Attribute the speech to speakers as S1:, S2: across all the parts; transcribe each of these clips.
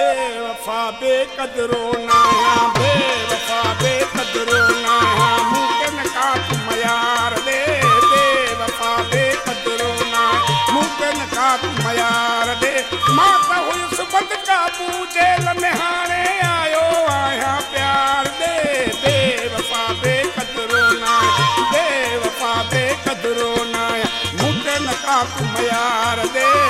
S1: बेवफ़ा, बेक़दरो नाया, बेवफ़ा, बेक़दरो नाया। मूंखे न का मयार दे, बेवफ़ा, बेक़दरो ना मूंखे न का मयार दे। माँ त हुयुसि बंदि काबू जेल आयो आहियाँ प्यार दे। बेवफ़ा, बेक़दरो ना बेवफ़ा, बेक़दरो नाया। मूंखे न का मयार दे।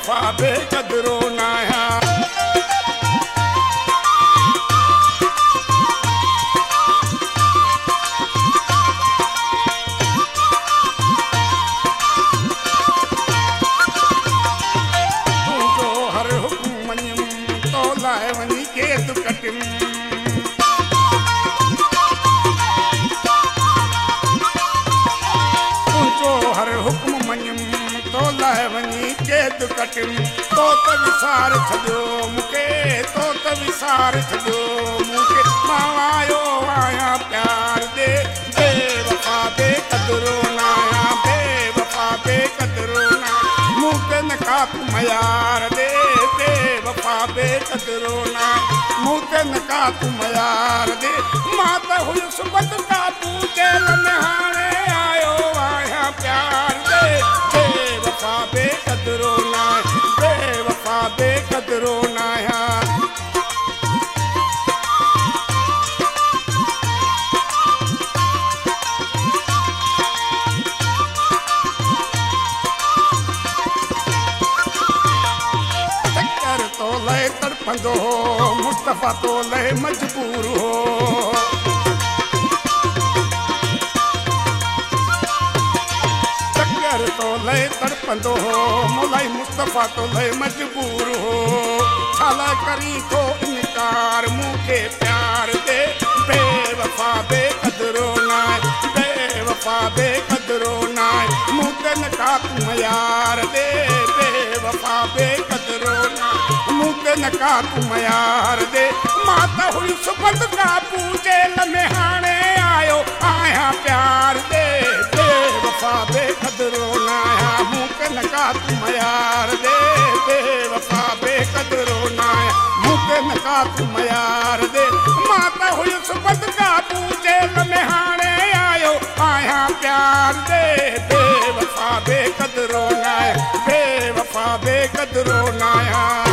S1: बेवफ़ा बेक़दरो नाया तुंहिंजो हर हुकुम मञियुमि तो लाए वञी कटियुमि तुंहिंजो कटियुमि तो त विसार छॾियो मूंखे तो त विसार छॾियो मूंखे माँ आयो आहियाँ प्यार दे बेवफ़ा बेक़दरो न आहियाँ बेवफ़ा बेक़दरो न मूंखे न का तूं मयार दे बेवफ़ा बेक़दरो न मूंखे न का तूं मयार दे माँ त हुयुसि बद काबू जेल में लय हो, मुस्तफ़ा तो लय मजबूर हो। चक्कर तो लय तड़पंदो हो, मोलाई मुस्तफ़ा तो लय मजबूर हो। छाला करी तो इनकार मूंखे प्यार दे। बेवफ़ा बेक़दरो नाय, बेवफ़ा बेक़दरो न का तूं मयार दे, बेवफ़ा बेक़दरो मूंखे न का तूं मयार दे। माँ त हुयुसि बंदि काबू जेल में हाणे आयो आहियाँ प्यार दे। बेवफ़ा बेक़दरो न आहियाँ न का तूं मयार दे। बेवफ़ा बेक़दरो न आहियाँ न का मयार दे। माँ हुयुसि बंदि काबू जेल में हाणे आयो आहियाँ प्यार दे। बेवफ़ा बेक़दरो न आहे बेवफ़ा बेक़दरो न आहियाँ